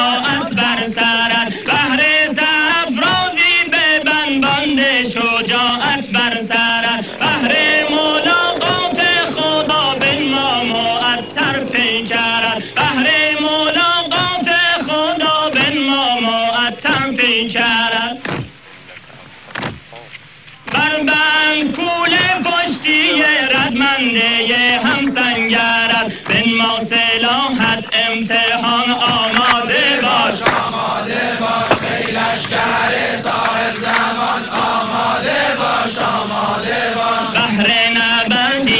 شجاعت بر سرت. بهر زفرازی به بند بند شجاعت بر سرت. بهر ملاقات خدا به ما معطر پی کرد بهر ملاقات خدا به ما معطر پی کرد بر بند کول پشتی ردمنده همسنگرد بن ما سلاحت امتحان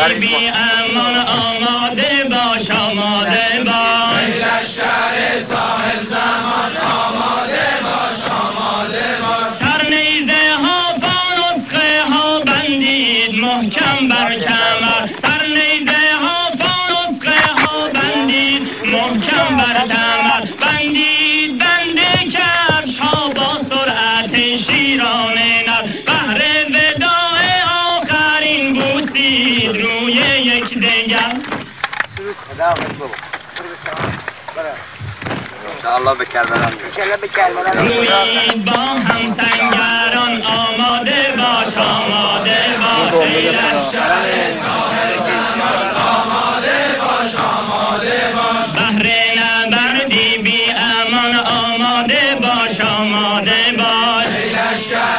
بی امان آماده باش آماده باش. لشکر صاحب زمان آماده باش آماده باش. سرنیزه ها فانوسخه ها بندید محکم بر کمر. سرنیزه ها فانوسخه ها بندید محکم بر کمر. یک دنگم انشاءالله به کربلا روی بام هم سنگران آماده باش آماده باش ای لشکر کامل آماده باش آماده باش بهر نبردی بی امان آماده باش آماده باش ای لشکر